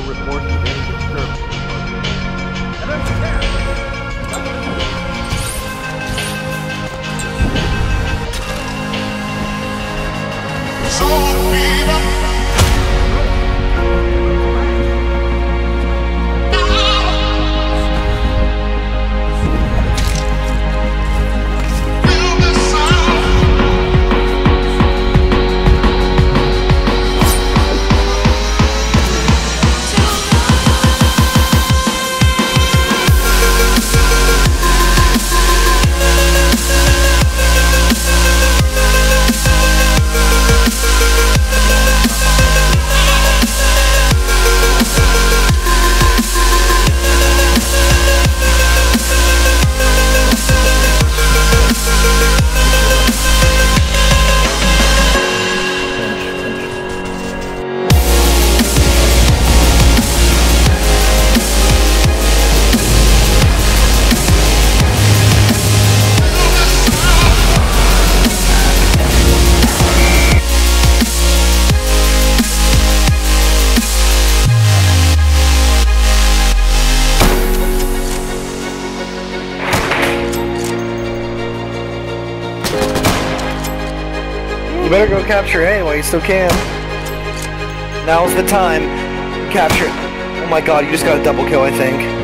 reports of any disturbance. So viva! Better go capture A while you still can. Now's the time. Capture it. Oh my god, you just got a double kill, I think.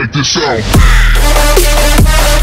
Check this out.